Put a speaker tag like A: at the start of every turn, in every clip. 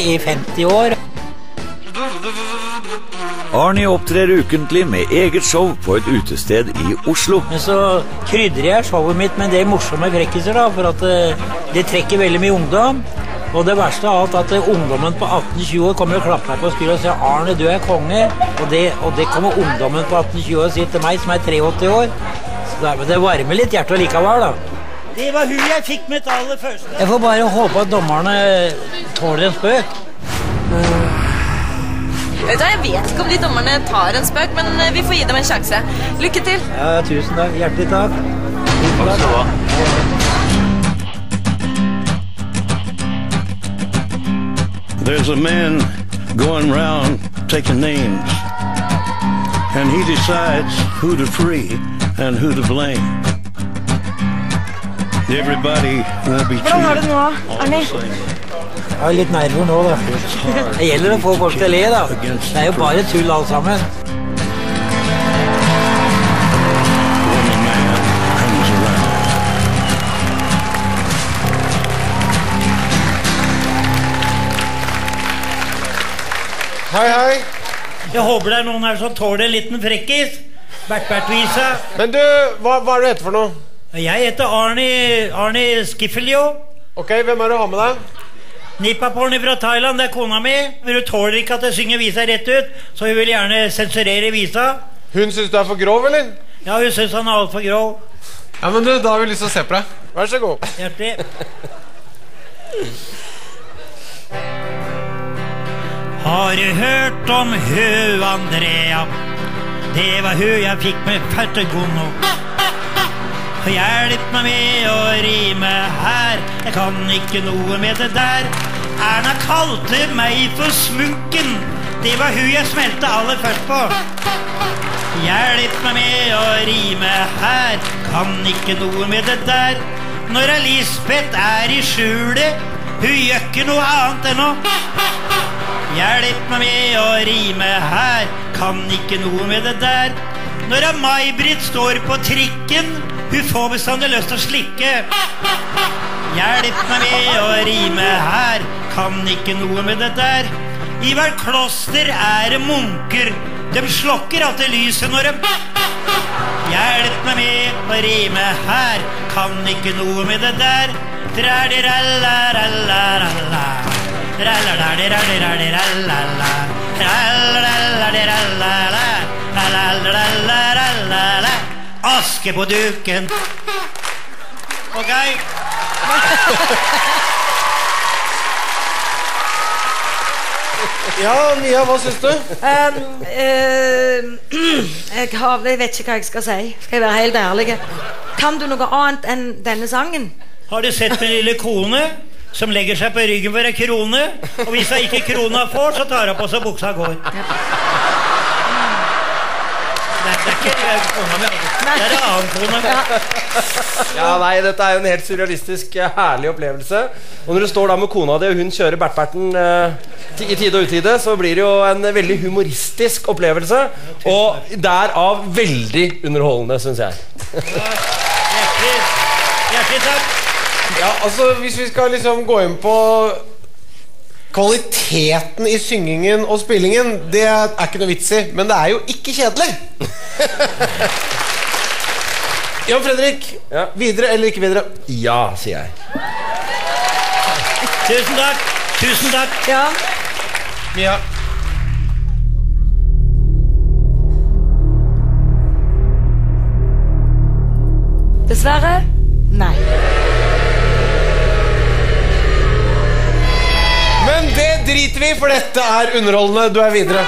A: i 50 år.
B: Arnie opptrer ukentlig med eget show på et utested i Oslo.
A: Men så krydrer jeg showet mitt med det morsomme frekkiser, da, for at eh, det trekker veldig mye ungdom. Og det verste av alt at eh, ungdommen på 18-20 år kommer og klapper meg på skulderen og sier 'Arne, du er konge'. Og det, og det kommer ungdommen på 18-20 år og sier til meg, som er 83 år. Så det, det varmer litt hjertet likevel, da. Det var hun jeg fikk mitt aller første. Jeg får bare håpe at dommerne tåler en spøk.
C: Vet du, hva, Jeg vet ikke om de dommerne tar en spøk, men eh, vi får gi dem en sjanse. Lykke til.
A: Ja, tusen takk. Hjertelig takk.
D: Takk skal du ha.
E: There's a man going round taking names, and he decides who to free and who to blame. Everybody will be
C: Hvordan har du det nå, Arne?
A: Jeg har litt nerver nå, da. Det gjelder å få folk til å le, da. Det er jo bare tull alt sammen.
F: Hei, hei.
A: Jeg håper det er noen her som tåler en liten frekkis. Bert-Bert-visa.
F: Men du, hva, hva er det du heter for noe?
A: Jeg heter Arnie, Arnie Skiffeljo.
F: Ok, Hvem er det du har med deg?
A: Nippaporni fra Thailand, det er kona mi. Hun tåler ikke at jeg synger visa rett ut, så hun vil gjerne sensurere visa.
F: Hun syns du er for grov, eller?
A: Ja, hun syns han er altfor grov.
F: Ja, men du, Da har vi lyst til å se på deg. Vær så god.
A: Hjertelig. Har du hørt om hun Andrea? Det var hun jeg fikk med Fertegono. Hjelp meg med å rime her, jeg kan ikke noe med det der. Erna kalte meg for Smunken, det var hun jeg smelte aller først på. Hjelp meg med å rime her, kan ikke noe med det der. Når Lisbeth er i skjulet, hun gjør ikke noe annet enn å Hjelp meg med å rime her, kan ikke noe med det der. Når May-Britt står på trikken, hun får bestandig lyst til å slikke. Hjelp meg med å rime her, kan ikke noe med det der. I hvert kloster er det munker, de slokker alltid lyset når dem Hjelp meg med å rime her, kan ikke noe med det der. Tra-di-ra-la-ra-la-ra-la. Ra-la-la-di-ra-di-ra-di-ra-la-la. Ra-la-la-di-ra-la-la. Aske på duken. Ok?
F: Ja, Mia, hva syns du?
G: Um, uh, jeg, har, jeg vet ikke hva jeg skal si. Skal jeg være helt ærlig. Kan du noe annet enn denne sangen?
A: Har du sett min lille kone som legger seg på ryggen for en krone? Og hvis hun ikke krona får, så tar hun på seg buksa og går. Det er, det er ikke kona mi. altså. Det er en annen kone.
H: Ja, nei, Dette er jo en helt surrealistisk, eh, herlig opplevelse. Og når du står da med kona di, og hun kjører Bert-Berten eh, i tide og utide, så blir det jo en veldig humoristisk opplevelse. Og derav veldig underholdende, syns jeg.
A: Hjertelig, hjertelig takk.
F: Ja, altså, Hvis vi skal liksom gå inn på Kvaliteten i syngingen og spillingen, det er ikke noe vits i. Men det er jo ikke kjedelig. Jan Fredrik,
H: Ja.
F: videre eller ikke videre?
H: Ja, sier jeg.
A: Tusen takk. Tusen takk.
G: Ja.
F: Mia.
G: Dessverre nei.
F: Men det driter vi i, for dette er underholdende. Du er videre.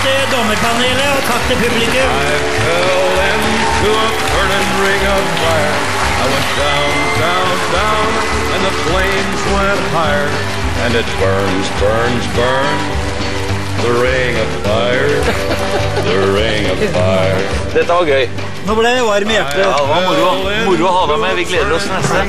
A: Takk til dommerpanelet, og takk til publikum.
E: I fell into a burning ring of fire. I went down, down, down, and the flames went higher. And it burns, burns, burns. The ring of fire, the ring of fire.
D: Dette var gøy.
A: Nå ble jeg varm i hjertet.
D: Ja, det var moro. Moro å ha deg med. Vi gleder oss neste.